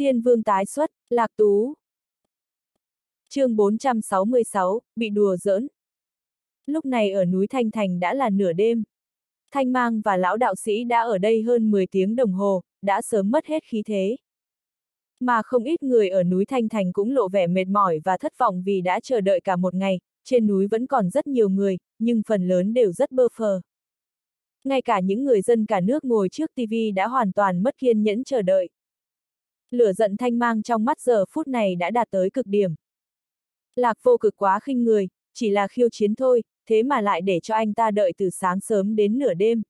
Tiên vương tái xuất, lạc tú. chương 466, bị đùa giỡn. Lúc này ở núi Thanh Thành đã là nửa đêm. Thanh Mang và lão đạo sĩ đã ở đây hơn 10 tiếng đồng hồ, đã sớm mất hết khí thế. Mà không ít người ở núi Thanh Thành cũng lộ vẻ mệt mỏi và thất vọng vì đã chờ đợi cả một ngày, trên núi vẫn còn rất nhiều người, nhưng phần lớn đều rất bơ phờ. Ngay cả những người dân cả nước ngồi trước TV đã hoàn toàn mất kiên nhẫn chờ đợi. Lửa giận thanh mang trong mắt giờ phút này đã đạt tới cực điểm. Lạc vô cực quá khinh người, chỉ là khiêu chiến thôi, thế mà lại để cho anh ta đợi từ sáng sớm đến nửa đêm.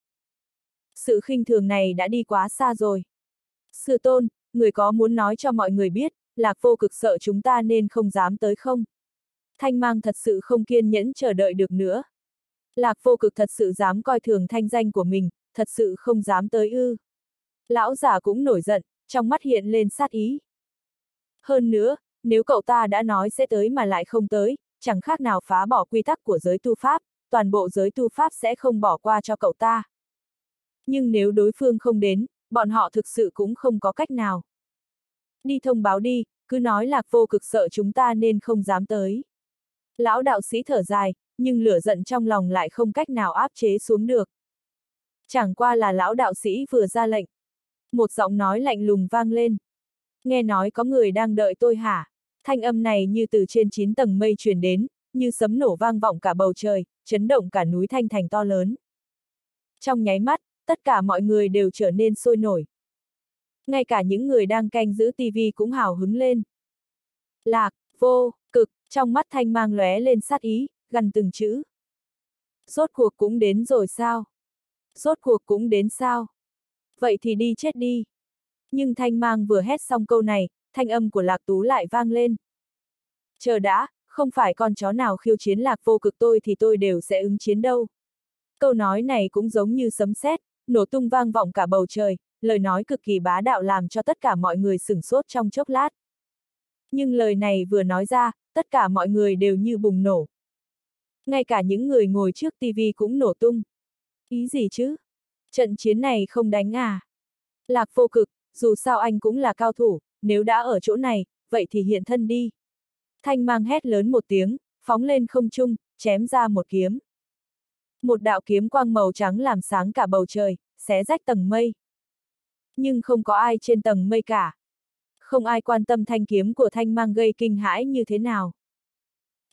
Sự khinh thường này đã đi quá xa rồi. Sư tôn, người có muốn nói cho mọi người biết, lạc vô cực sợ chúng ta nên không dám tới không? Thanh mang thật sự không kiên nhẫn chờ đợi được nữa. Lạc vô cực thật sự dám coi thường thanh danh của mình, thật sự không dám tới ư. Lão giả cũng nổi giận, trong mắt hiện lên sát ý. Hơn nữa, nếu cậu ta đã nói sẽ tới mà lại không tới, chẳng khác nào phá bỏ quy tắc của giới tu pháp, toàn bộ giới tu pháp sẽ không bỏ qua cho cậu ta. Nhưng nếu đối phương không đến, bọn họ thực sự cũng không có cách nào. Đi thông báo đi, cứ nói lạc vô cực sợ chúng ta nên không dám tới. Lão đạo sĩ thở dài, nhưng lửa giận trong lòng lại không cách nào áp chế xuống được. Chẳng qua là lão đạo sĩ vừa ra lệnh. Một giọng nói lạnh lùng vang lên. Nghe nói có người đang đợi tôi hả? Thanh âm này như từ trên chín tầng mây truyền đến, như sấm nổ vang vọng cả bầu trời, chấn động cả núi thanh thành to lớn. Trong nháy mắt, tất cả mọi người đều trở nên sôi nổi. Ngay cả những người đang canh giữ tivi cũng hào hứng lên. Lạc, vô, cực, trong mắt thanh mang lóe lên sát ý, gần từng chữ. Rốt cuộc cũng đến rồi sao? Rốt cuộc cũng đến sao? Vậy thì đi chết đi. Nhưng thanh mang vừa hét xong câu này, thanh âm của lạc tú lại vang lên. Chờ đã, không phải con chó nào khiêu chiến lạc vô cực tôi thì tôi đều sẽ ứng chiến đâu. Câu nói này cũng giống như sấm sét, nổ tung vang vọng cả bầu trời, lời nói cực kỳ bá đạo làm cho tất cả mọi người sửng sốt trong chốc lát. Nhưng lời này vừa nói ra, tất cả mọi người đều như bùng nổ. Ngay cả những người ngồi trước tivi cũng nổ tung. Ý gì chứ? Trận chiến này không đánh à? Lạc vô cực, dù sao anh cũng là cao thủ, nếu đã ở chỗ này, vậy thì hiện thân đi. Thanh mang hét lớn một tiếng, phóng lên không trung, chém ra một kiếm. Một đạo kiếm quang màu trắng làm sáng cả bầu trời, xé rách tầng mây. Nhưng không có ai trên tầng mây cả. Không ai quan tâm thanh kiếm của thanh mang gây kinh hãi như thế nào.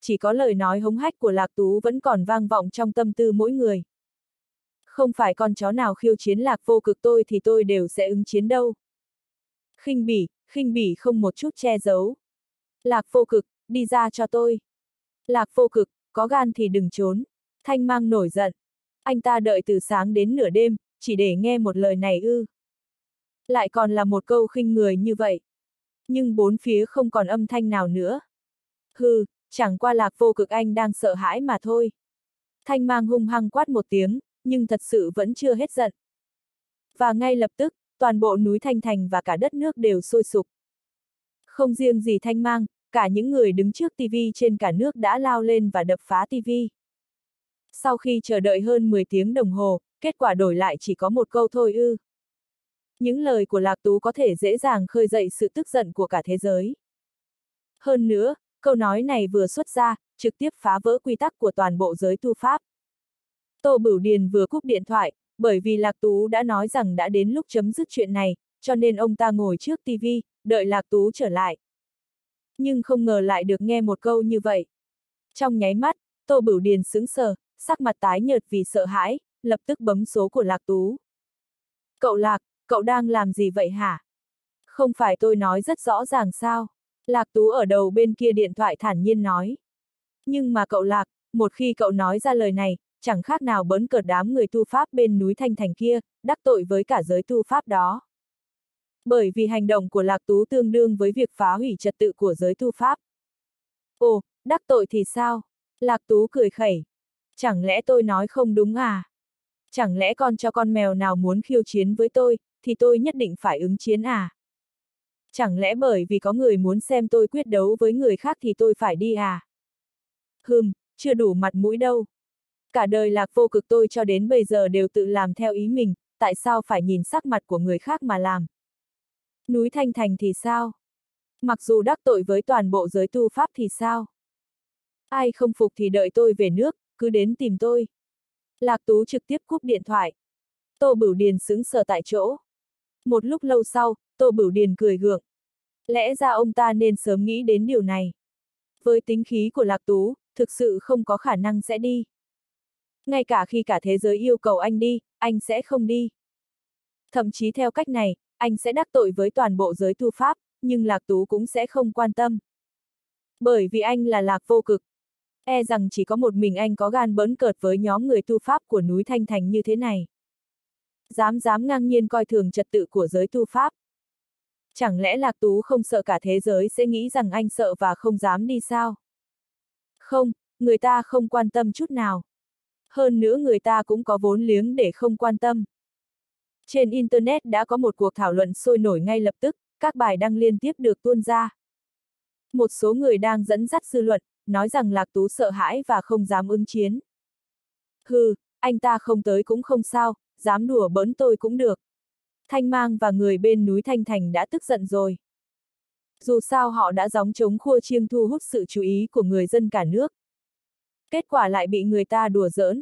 Chỉ có lời nói hống hách của Lạc Tú vẫn còn vang vọng trong tâm tư mỗi người. Không phải con chó nào khiêu chiến Lạc vô cực tôi thì tôi đều sẽ ứng chiến đâu. khinh bỉ, khinh bỉ không một chút che giấu. Lạc vô cực, đi ra cho tôi. Lạc vô cực, có gan thì đừng trốn. Thanh mang nổi giận. Anh ta đợi từ sáng đến nửa đêm, chỉ để nghe một lời này ư. Lại còn là một câu khinh người như vậy. Nhưng bốn phía không còn âm thanh nào nữa. Hừ, chẳng qua lạc vô cực anh đang sợ hãi mà thôi. Thanh mang hung hăng quát một tiếng, nhưng thật sự vẫn chưa hết giận. Và ngay lập tức, toàn bộ núi Thanh Thành và cả đất nước đều sôi sục. Không riêng gì Thanh mang, cả những người đứng trước TV trên cả nước đã lao lên và đập phá TV. Sau khi chờ đợi hơn 10 tiếng đồng hồ, kết quả đổi lại chỉ có một câu thôi ư. Những lời của Lạc Tú có thể dễ dàng khơi dậy sự tức giận của cả thế giới. Hơn nữa, câu nói này vừa xuất ra, trực tiếp phá vỡ quy tắc của toàn bộ giới tu pháp. Tô Bửu Điền vừa cúp điện thoại, bởi vì Lạc Tú đã nói rằng đã đến lúc chấm dứt chuyện này, cho nên ông ta ngồi trước TV, đợi Lạc Tú trở lại. Nhưng không ngờ lại được nghe một câu như vậy. Trong nháy mắt, Tô Bửu Điền sững sờ, sắc mặt tái nhợt vì sợ hãi, lập tức bấm số của Lạc Tú. Cậu Lạc, cậu đang làm gì vậy hả? Không phải tôi nói rất rõ ràng sao? Lạc Tú ở đầu bên kia điện thoại thản nhiên nói. Nhưng mà cậu Lạc, một khi cậu nói ra lời này, chẳng khác nào bấn cợt đám người tu pháp bên núi Thanh Thành kia, đắc tội với cả giới tu pháp đó. Bởi vì hành động của Lạc Tú tương đương với việc phá hủy trật tự của giới tu pháp. Ồ, đắc tội thì sao? Lạc Tú cười khẩy. Chẳng lẽ tôi nói không đúng à? Chẳng lẽ con cho con mèo nào muốn khiêu chiến với tôi, thì tôi nhất định phải ứng chiến à? Chẳng lẽ bởi vì có người muốn xem tôi quyết đấu với người khác thì tôi phải đi à? Hừm, chưa đủ mặt mũi đâu. Cả đời lạc vô cực tôi cho đến bây giờ đều tự làm theo ý mình, tại sao phải nhìn sắc mặt của người khác mà làm? Núi Thanh Thành thì sao? Mặc dù đắc tội với toàn bộ giới tu pháp thì sao? Ai không phục thì đợi tôi về nước, cứ đến tìm tôi. Lạc Tú trực tiếp cúp điện thoại. Tô Bửu Điền sững sờ tại chỗ. Một lúc lâu sau, Tô Bửu Điền cười gượng. Lẽ ra ông ta nên sớm nghĩ đến điều này. Với tính khí của Lạc Tú, thực sự không có khả năng sẽ đi. Ngay cả khi cả thế giới yêu cầu anh đi, anh sẽ không đi. Thậm chí theo cách này, anh sẽ đắc tội với toàn bộ giới tu pháp, nhưng Lạc Tú cũng sẽ không quan tâm. Bởi vì anh là Lạc vô cực. E rằng chỉ có một mình anh có gan bấn cợt với nhóm người tu pháp của núi Thanh Thành như thế này. Dám dám ngang nhiên coi thường trật tự của giới tu pháp. Chẳng lẽ Lạc Tú không sợ cả thế giới sẽ nghĩ rằng anh sợ và không dám đi sao? Không, người ta không quan tâm chút nào. Hơn nữa người ta cũng có vốn liếng để không quan tâm. Trên Internet đã có một cuộc thảo luận sôi nổi ngay lập tức, các bài đăng liên tiếp được tuôn ra. Một số người đang dẫn dắt dư luận, nói rằng Lạc Tú sợ hãi và không dám ứng chiến. Hừ, anh ta không tới cũng không sao, dám đùa bỡn tôi cũng được. Thanh Mang và người bên núi Thanh Thành đã tức giận rồi. Dù sao họ đã gióng chống khua chiêng thu hút sự chú ý của người dân cả nước. Kết quả lại bị người ta đùa giỡn.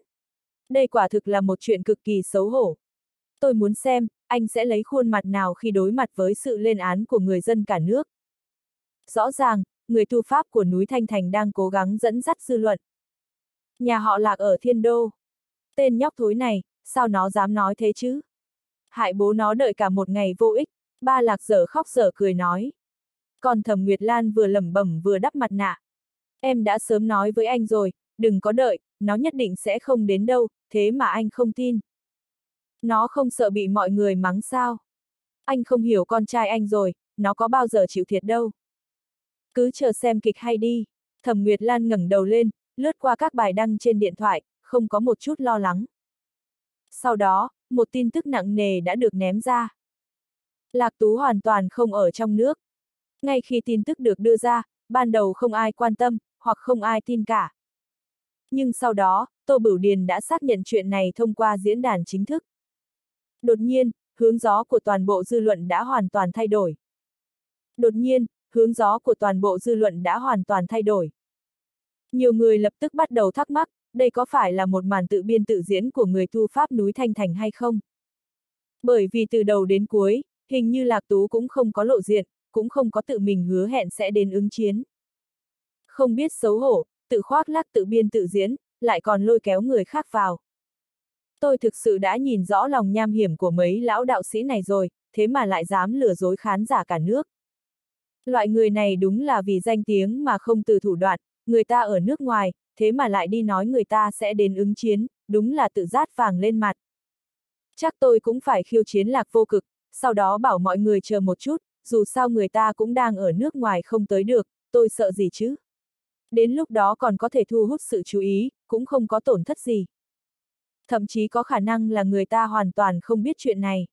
Đây quả thực là một chuyện cực kỳ xấu hổ. Tôi muốn xem, anh sẽ lấy khuôn mặt nào khi đối mặt với sự lên án của người dân cả nước. Rõ ràng, người tu pháp của núi Thanh Thành đang cố gắng dẫn dắt dư luận. Nhà họ lạc ở thiên đô. Tên nhóc thối này, sao nó dám nói thế chứ? Hại bố nó đợi cả một ngày vô ích, ba lạc dở khóc dở cười nói. Còn thẩm Nguyệt Lan vừa lẩm bẩm vừa đắp mặt nạ. Em đã sớm nói với anh rồi, đừng có đợi, nó nhất định sẽ không đến đâu, thế mà anh không tin. Nó không sợ bị mọi người mắng sao. Anh không hiểu con trai anh rồi, nó có bao giờ chịu thiệt đâu. Cứ chờ xem kịch hay đi. Thẩm Nguyệt Lan ngẩng đầu lên, lướt qua các bài đăng trên điện thoại, không có một chút lo lắng. Sau đó, một tin tức nặng nề đã được ném ra. Lạc Tú hoàn toàn không ở trong nước. Ngay khi tin tức được đưa ra, ban đầu không ai quan tâm, hoặc không ai tin cả. Nhưng sau đó, Tô Bửu Điền đã xác nhận chuyện này thông qua diễn đàn chính thức. Đột nhiên, hướng gió của toàn bộ dư luận đã hoàn toàn thay đổi. Đột nhiên, hướng gió của toàn bộ dư luận đã hoàn toàn thay đổi. Nhiều người lập tức bắt đầu thắc mắc, đây có phải là một màn tự biên tự diễn của người thu pháp núi Thanh Thành hay không? Bởi vì từ đầu đến cuối, hình như Lạc Tú cũng không có lộ diện, cũng không có tự mình hứa hẹn sẽ đến ứng chiến. Không biết xấu hổ, tự khoác lác tự biên tự diễn, lại còn lôi kéo người khác vào. Tôi thực sự đã nhìn rõ lòng nham hiểm của mấy lão đạo sĩ này rồi, thế mà lại dám lừa dối khán giả cả nước. Loại người này đúng là vì danh tiếng mà không từ thủ đoạn, người ta ở nước ngoài, thế mà lại đi nói người ta sẽ đến ứng chiến, đúng là tự rát vàng lên mặt. Chắc tôi cũng phải khiêu chiến lạc vô cực, sau đó bảo mọi người chờ một chút, dù sao người ta cũng đang ở nước ngoài không tới được, tôi sợ gì chứ. Đến lúc đó còn có thể thu hút sự chú ý, cũng không có tổn thất gì. Thậm chí có khả năng là người ta hoàn toàn không biết chuyện này.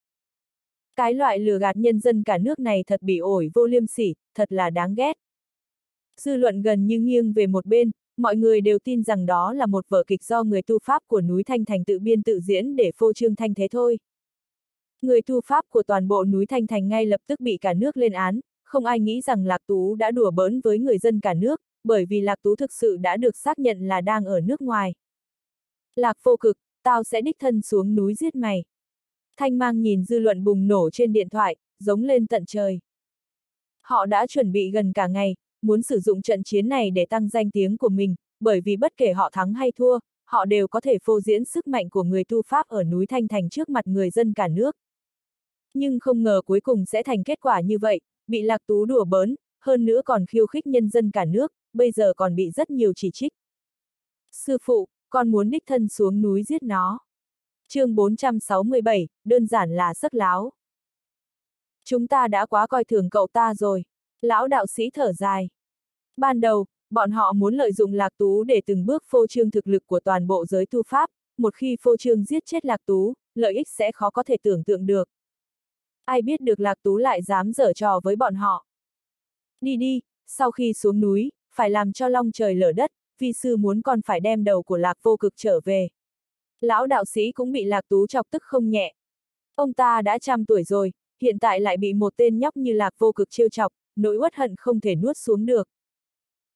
Cái loại lừa gạt nhân dân cả nước này thật bị ổi vô liêm sỉ, thật là đáng ghét. Dư luận gần như nghiêng về một bên, mọi người đều tin rằng đó là một vở kịch do người tu pháp của núi Thanh Thành tự biên tự diễn để phô trương thanh thế thôi. Người tu pháp của toàn bộ núi Thanh Thành ngay lập tức bị cả nước lên án, không ai nghĩ rằng Lạc Tú đã đùa bỡn với người dân cả nước, bởi vì Lạc Tú thực sự đã được xác nhận là đang ở nước ngoài. Lạc vô cực, tao sẽ đích thân xuống núi giết mày. Thanh mang nhìn dư luận bùng nổ trên điện thoại, giống lên tận trời. Họ đã chuẩn bị gần cả ngày, muốn sử dụng trận chiến này để tăng danh tiếng của mình, bởi vì bất kể họ thắng hay thua, họ đều có thể phô diễn sức mạnh của người tu Pháp ở núi Thanh Thành trước mặt người dân cả nước. Nhưng không ngờ cuối cùng sẽ thành kết quả như vậy, bị lạc tú đùa bớn, hơn nữa còn khiêu khích nhân dân cả nước, bây giờ còn bị rất nhiều chỉ trích. Sư phụ, con muốn đích thân xuống núi giết nó. chương 467, đơn giản là sức láo. Chúng ta đã quá coi thường cậu ta rồi. Lão đạo sĩ thở dài. Ban đầu, bọn họ muốn lợi dụng Lạc Tú để từng bước phô trương thực lực của toàn bộ giới tu pháp, một khi phô trương giết chết Lạc Tú, lợi ích sẽ khó có thể tưởng tượng được. Ai biết được Lạc Tú lại dám dở trò với bọn họ. Đi đi, sau khi xuống núi, phải làm cho long trời lở đất, vi sư muốn còn phải đem đầu của Lạc vô cực trở về. Lão đạo sĩ cũng bị Lạc Tú chọc tức không nhẹ. Ông ta đã trăm tuổi rồi, hiện tại lại bị một tên nhóc như lạc vô cực trêu chọc, nỗi uất hận không thể nuốt xuống được.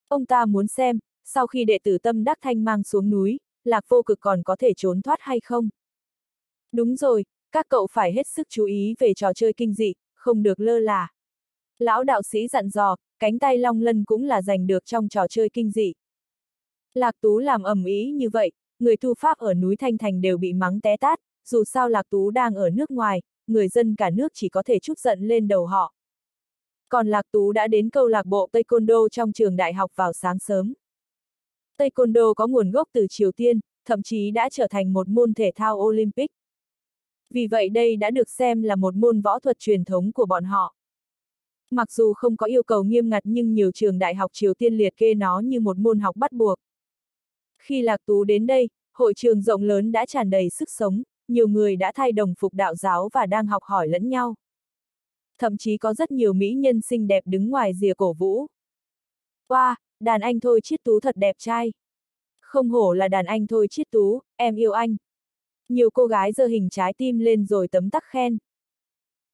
Ông ta muốn xem, sau khi đệ tử tâm đắc thanh mang xuống núi, lạc vô cực còn có thể trốn thoát hay không? Đúng rồi, các cậu phải hết sức chú ý về trò chơi kinh dị, không được lơ là. Lão đạo sĩ dặn dò, cánh tay long lân cũng là giành được trong trò chơi kinh dị. Lạc Tú làm ẩm ý như vậy, người thu pháp ở núi Thanh Thành đều bị mắng té tát, dù sao Lạc Tú đang ở nước ngoài, người dân cả nước chỉ có thể chút giận lên đầu họ. Còn Lạc Tú đã đến câu lạc bộ Taekwondo trong trường đại học vào sáng sớm. Taekwondo có nguồn gốc từ Triều Tiên, thậm chí đã trở thành một môn thể thao Olympic. Vì vậy đây đã được xem là một môn võ thuật truyền thống của bọn họ. Mặc dù không có yêu cầu nghiêm ngặt nhưng nhiều trường đại học Triều Tiên liệt kê nó như một môn học bắt buộc. Khi Lạc Tú đến đây, hội trường rộng lớn đã tràn đầy sức sống, nhiều người đã thay đồng phục đạo giáo và đang học hỏi lẫn nhau. Thậm chí có rất nhiều mỹ nhân xinh đẹp đứng ngoài rìa cổ vũ. Wow, đàn anh thôi chiết tú thật đẹp trai. Không hổ là đàn anh thôi chiết tú, em yêu anh. Nhiều cô gái giơ hình trái tim lên rồi tấm tắc khen.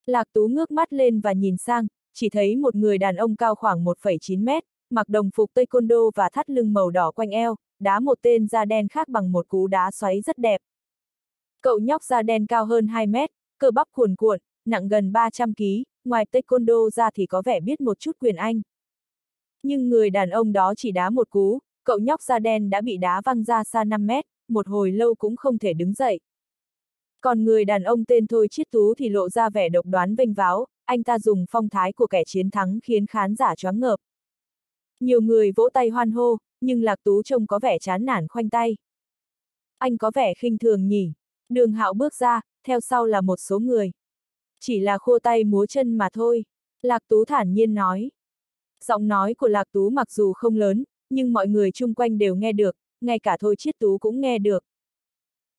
Lạc tú ngước mắt lên và nhìn sang, chỉ thấy một người đàn ông cao khoảng 1,9 mét, mặc đồng phục taekwondo và thắt lưng màu đỏ quanh eo, đá một tên da đen khác bằng một cú đá xoáy rất đẹp. Cậu nhóc da đen cao hơn 2 mét, cơ bắp cuồn cuộn, nặng gần 300 kg, ngoài taekwondo ra thì có vẻ biết một chút quyền Anh. Nhưng người đàn ông đó chỉ đá một cú, cậu nhóc da đen đã bị đá văng ra xa 5 mét, một hồi lâu cũng không thể đứng dậy. Còn người đàn ông tên Thôi Chiết Tú thì lộ ra vẻ độc đoán vênh váo, anh ta dùng phong thái của kẻ chiến thắng khiến khán giả choáng ngợp. Nhiều người vỗ tay hoan hô, nhưng Lạc Tú trông có vẻ chán nản khoanh tay. Anh có vẻ khinh thường nhỉ. Đường hạo bước ra, theo sau là một số người. Chỉ là khô tay múa chân mà thôi. Lạc Tú thản nhiên nói. Giọng nói của Lạc Tú mặc dù không lớn, nhưng mọi người chung quanh đều nghe được, ngay cả Thôi Chiết Tú cũng nghe được.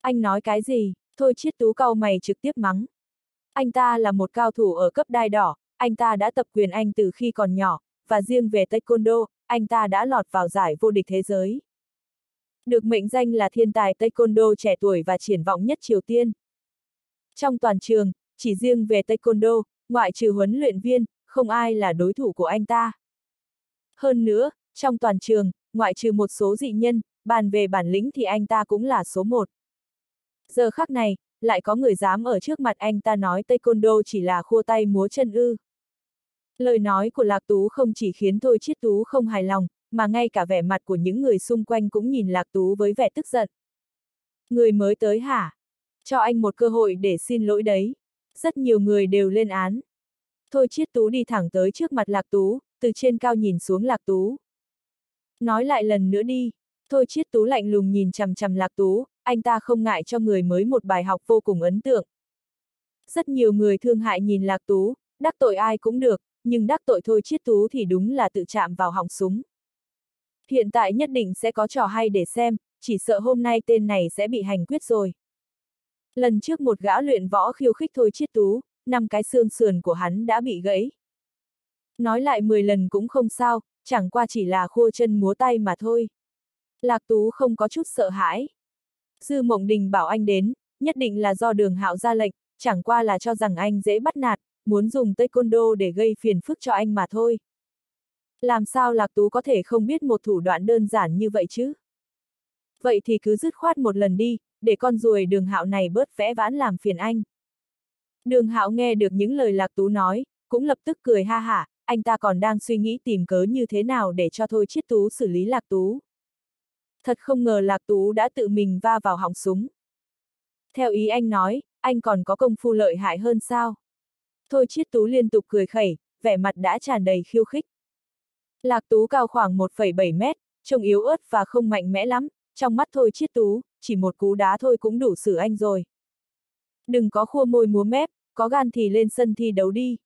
Anh nói cái gì? Thôi Chiết Tú cau mày trực tiếp mắng. Anh ta là một cao thủ ở cấp đai đỏ, anh ta đã tập quyền Anh từ khi còn nhỏ, và riêng về Taekwondo, anh ta đã lọt vào giải vô địch thế giới. Được mệnh danh là thiên tài Taekwondo trẻ tuổi và triển vọng nhất Triều Tiên. Trong toàn trường, chỉ riêng về Taekwondo, ngoại trừ huấn luyện viên, không ai là đối thủ của anh ta. Hơn nữa, trong toàn trường, ngoại trừ một số dị nhân, bàn về bản lĩnh thì anh ta cũng là số một. Giờ khắc này, lại có người dám ở trước mặt anh ta nói taekwondo chỉ là khua tay múa chân ư. Lời nói của Lạc Tú không chỉ khiến Thôi Chiết Tú không hài lòng, mà ngay cả vẻ mặt của những người xung quanh cũng nhìn Lạc Tú với vẻ tức giận. Người mới tới hả? Cho anh một cơ hội để xin lỗi đấy. Rất nhiều người đều lên án. Thôi Chiết Tú đi thẳng tới trước mặt Lạc Tú, từ trên cao nhìn xuống Lạc Tú. Nói lại lần nữa đi. Thôi Chiết Tú lạnh lùng nhìn chằm chằm Lạc Tú, anh ta không ngại cho người mới một bài học vô cùng ấn tượng. Rất nhiều người thương hại nhìn Lạc Tú, đắc tội ai cũng được, nhưng đắc tội thôi Chiết Tú thì đúng là tự chạm vào họng súng. Hiện tại nhất định sẽ có trò hay để xem, chỉ sợ hôm nay tên này sẽ bị hành quyết rồi. Lần trước một gã luyện võ khiêu khích thôi Chiết Tú, năm cái xương sườn của hắn đã bị gãy. Nói lại 10 lần cũng không sao, chẳng qua chỉ là khô chân múa tay mà thôi. Lạc Tú không có chút sợ hãi. Dư Mộng Đình bảo anh đến, nhất định là do đường hạo ra lệnh, chẳng qua là cho rằng anh dễ bắt nạt, muốn dùng taekwondo để gây phiền phức cho anh mà thôi. Làm sao Lạc Tú có thể không biết một thủ đoạn đơn giản như vậy chứ? Vậy thì cứ dứt khoát một lần đi, để con ruồi đường hạo này bớt vẽ vãn làm phiền anh. Đường hạo nghe được những lời Lạc Tú nói, cũng lập tức cười ha hả, anh ta còn đang suy nghĩ tìm cớ như thế nào để cho Thôi Chiết Tú xử lý Lạc Tú. Thật không ngờ Lạc Tú đã tự mình va vào họng súng. Theo ý anh nói, anh còn có công phu lợi hại hơn sao? Thôi Chiết Tú liên tục cười khẩy, vẻ mặt đã tràn đầy khiêu khích. Lạc Tú cao khoảng 1,7 mét, trông yếu ớt và không mạnh mẽ lắm, trong mắt Thôi Chiết Tú, chỉ một cú đá thôi cũng đủ xử anh rồi. Đừng có khua môi múa mép, có gan thì lên sân thi đấu đi.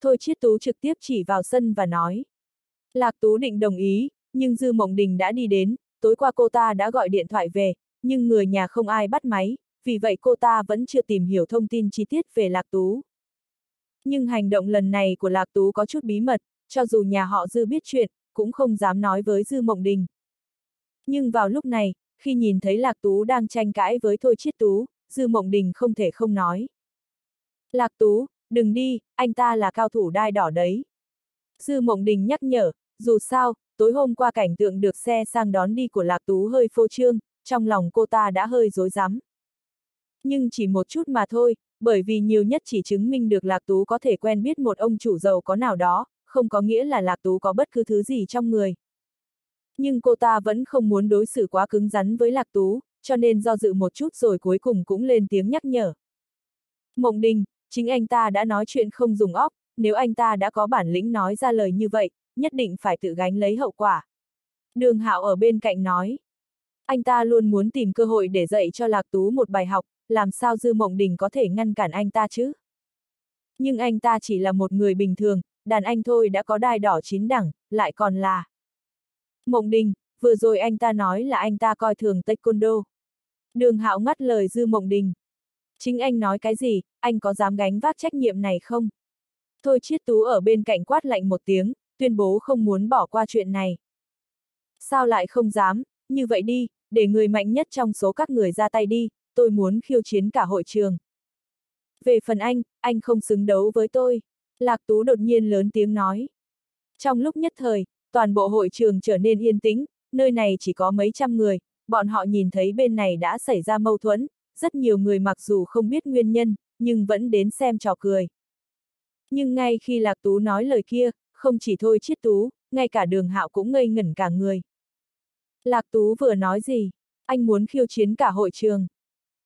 Thôi Chiết Tú trực tiếp chỉ vào sân và nói. Lạc Tú định đồng ý, nhưng Dư Mộng Đình đã đi đến, tối qua cô ta đã gọi điện thoại về, nhưng người nhà không ai bắt máy, vì vậy cô ta vẫn chưa tìm hiểu thông tin chi tiết về Lạc Tú. Nhưng hành động lần này của Lạc Tú có chút bí mật, cho dù nhà họ Dư biết chuyện, cũng không dám nói với Dư Mộng Đình. Nhưng vào lúc này, khi nhìn thấy Lạc Tú đang tranh cãi với Thôi Chiết Tú, Dư Mộng Đình không thể không nói. Lạc Tú, đừng đi, anh ta là cao thủ đai đỏ đấy. Dư Mộng Đình nhắc nhở, dù sao, tối hôm qua cảnh tượng được xe sang đón đi của Lạc Tú hơi phô trương, trong lòng cô ta đã hơi dối rắm. Nhưng chỉ một chút mà thôi, bởi vì nhiều nhất chỉ chứng minh được Lạc Tú có thể quen biết một ông chủ giàu có nào đó, không có nghĩa là Lạc Tú có bất cứ thứ gì trong người. Nhưng cô ta vẫn không muốn đối xử quá cứng rắn với Lạc Tú, cho nên do dự một chút rồi cuối cùng cũng lên tiếng nhắc nhở. Mộng Đình, chính anh ta đã nói chuyện không dùng óc, nếu anh ta đã có bản lĩnh nói ra lời như vậy, nhất định phải tự gánh lấy hậu quả. Đường Hạo ở bên cạnh nói. Anh ta luôn muốn tìm cơ hội để dạy cho Lạc Tú một bài học, làm sao Dư Mộng Đình có thể ngăn cản anh ta chứ? Nhưng anh ta chỉ là một người bình thường, đàn anh thôi đã có đai đỏ chín đẳng, lại còn là... Mộng Đình, vừa rồi anh ta nói là anh ta coi thường taekwondo. Đường Hạo ngắt lời Dư Mộng Đình. Chính anh nói cái gì, anh có dám gánh vác trách nhiệm này không? Thôi chiết tú ở bên cạnh quát lạnh một tiếng, tuyên bố không muốn bỏ qua chuyện này. Sao lại không dám, như vậy đi, để người mạnh nhất trong số các người ra tay đi, tôi muốn khiêu chiến cả hội trường. Về phần anh, anh không xứng đấu với tôi. Lạc Tú đột nhiên lớn tiếng nói. Trong lúc nhất thời, toàn bộ hội trường trở nên yên tĩnh, nơi này chỉ có mấy trăm người, bọn họ nhìn thấy bên này đã xảy ra mâu thuẫn, rất nhiều người mặc dù không biết nguyên nhân, nhưng vẫn đến xem trò cười. Nhưng ngay khi Lạc Tú nói lời kia, không chỉ thôi chiết tú, ngay cả đường hạo cũng ngây ngẩn cả người. Lạc Tú vừa nói gì? Anh muốn khiêu chiến cả hội trường.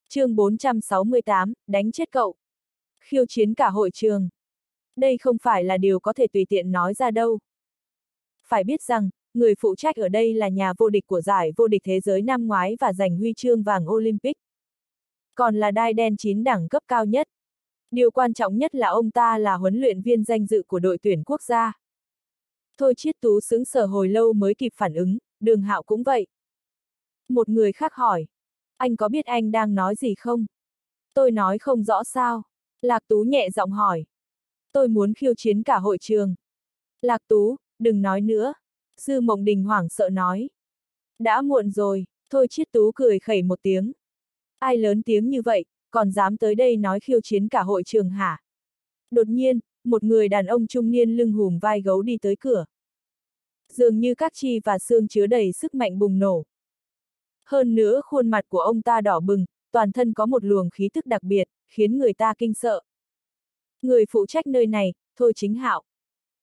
chương 468, đánh chết cậu. Khiêu chiến cả hội trường. Đây không phải là điều có thể tùy tiện nói ra đâu. Phải biết rằng, người phụ trách ở đây là nhà vô địch của giải vô địch thế giới năm ngoái và giành huy chương vàng Olympic. Còn là đai đen chín đẳng cấp cao nhất. Điều quan trọng nhất là ông ta là huấn luyện viên danh dự của đội tuyển quốc gia. Thôi chiết tú sững sờ hồi lâu mới kịp phản ứng, đường hạo cũng vậy. Một người khác hỏi, anh có biết anh đang nói gì không? Tôi nói không rõ sao. Lạc tú nhẹ giọng hỏi. Tôi muốn khiêu chiến cả hội trường. Lạc tú, đừng nói nữa. Sư Mộng Đình hoảng sợ nói. Đã muộn rồi, thôi chiết tú cười khẩy một tiếng. Ai lớn tiếng như vậy, còn dám tới đây nói khiêu chiến cả hội trường hả? Đột nhiên, một người đàn ông trung niên lưng hùm vai gấu đi tới cửa. Dường như các chi và xương chứa đầy sức mạnh bùng nổ. Hơn nữa khuôn mặt của ông ta đỏ bừng, toàn thân có một luồng khí tức đặc biệt, khiến người ta kinh sợ. Người phụ trách nơi này, Thôi Chính Hạo.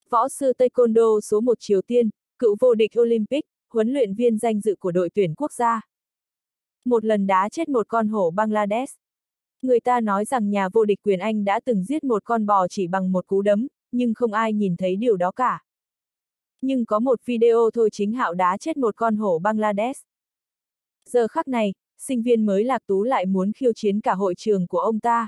Võ sư Taekwondo số 1 Triều Tiên, cựu vô địch Olympic, huấn luyện viên danh dự của đội tuyển quốc gia. Một lần đá chết một con hổ Bangladesh. Người ta nói rằng nhà vô địch quyền Anh đã từng giết một con bò chỉ bằng một cú đấm, nhưng không ai nhìn thấy điều đó cả. Nhưng có một video thôi chính hạo đá chết một con hổ Bangladesh. Giờ khắc này, sinh viên mới Lạc Tú lại muốn khiêu chiến cả hội trường của ông ta.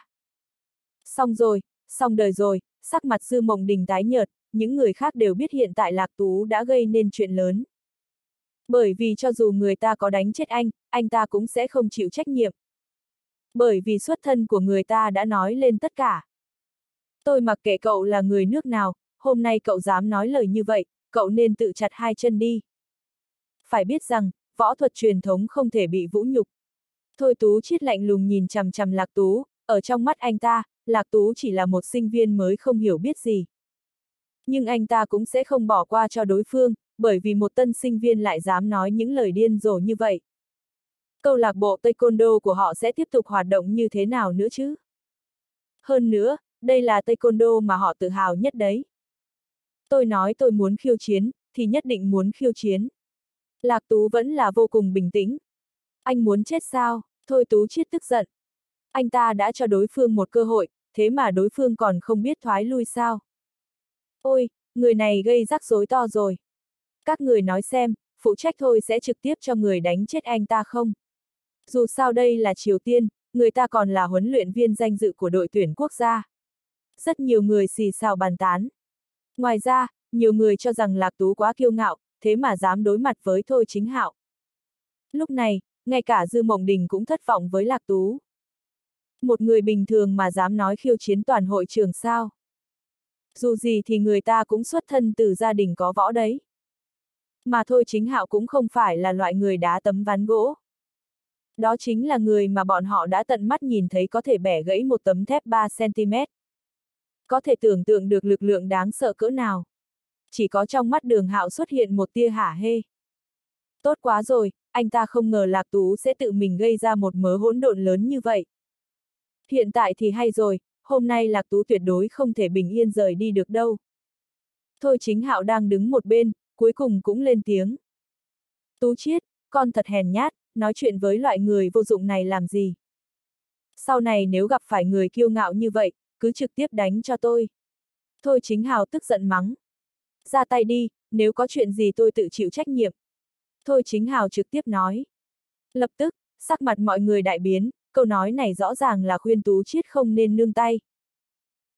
Xong rồi, xong đời rồi, sắc mặt Dư Mộng Đình tái nhợt, những người khác đều biết hiện tại Lạc Tú đã gây nên chuyện lớn. Bởi vì cho dù người ta có đánh chết anh, anh ta cũng sẽ không chịu trách nhiệm. Bởi vì xuất thân của người ta đã nói lên tất cả. Tôi mặc kệ cậu là người nước nào, hôm nay cậu dám nói lời như vậy, cậu nên tự chặt hai chân đi. Phải biết rằng, võ thuật truyền thống không thể bị vũ nhục. Thôi Tú chiết lạnh lùng nhìn chằm chằm Lạc Tú, ở trong mắt anh ta, Lạc Tú chỉ là một sinh viên mới không hiểu biết gì. Nhưng anh ta cũng sẽ không bỏ qua cho đối phương, bởi vì một tân sinh viên lại dám nói những lời điên rồ như vậy. Câu lạc bộ Taekwondo của họ sẽ tiếp tục hoạt động như thế nào nữa chứ? Hơn nữa, đây là Taekwondo mà họ tự hào nhất đấy. Tôi nói tôi muốn khiêu chiến, thì nhất định muốn khiêu chiến. Lạc Tú vẫn là vô cùng bình tĩnh. Anh muốn chết sao? Thôi Tú chết tức giận. Anh ta đã cho đối phương một cơ hội, thế mà đối phương còn không biết thoái lui sao? Ôi, người này gây rắc rối to rồi. Các người nói xem, phụ trách thôi sẽ trực tiếp cho người đánh chết anh ta không? Dù sao đây là Triều Tiên, người ta còn là huấn luyện viên danh dự của đội tuyển quốc gia. Rất nhiều người xì xào bàn tán. Ngoài ra, nhiều người cho rằng Lạc Tú quá kiêu ngạo, thế mà dám đối mặt với Thôi Chính Hạo. Lúc này, ngay cả Dư Mộng Đình cũng thất vọng với Lạc Tú. Một người bình thường mà dám nói khiêu chiến toàn hội trường sao. Dù gì thì người ta cũng xuất thân từ gia đình có võ đấy. Mà thôi chính hạo cũng không phải là loại người đá tấm ván gỗ. Đó chính là người mà bọn họ đã tận mắt nhìn thấy có thể bẻ gãy một tấm thép 3cm. Có thể tưởng tượng được lực lượng đáng sợ cỡ nào. Chỉ có trong mắt đường hạo xuất hiện một tia hả hê. Tốt quá rồi, anh ta không ngờ Lạc Tú sẽ tự mình gây ra một mớ hỗn độn lớn như vậy. Hiện tại thì hay rồi, hôm nay Lạc Tú tuyệt đối không thể bình yên rời đi được đâu. Thôi chính hạo đang đứng một bên, cuối cùng cũng lên tiếng. Tú chiết, con thật hèn nhát, nói chuyện với loại người vô dụng này làm gì. Sau này nếu gặp phải người kiêu ngạo như vậy, cứ trực tiếp đánh cho tôi. Thôi chính hào tức giận mắng. Ra tay đi, nếu có chuyện gì tôi tự chịu trách nhiệm. Thôi chính hào trực tiếp nói. Lập tức, sắc mặt mọi người đại biến, câu nói này rõ ràng là khuyên Tú Chiết không nên nương tay.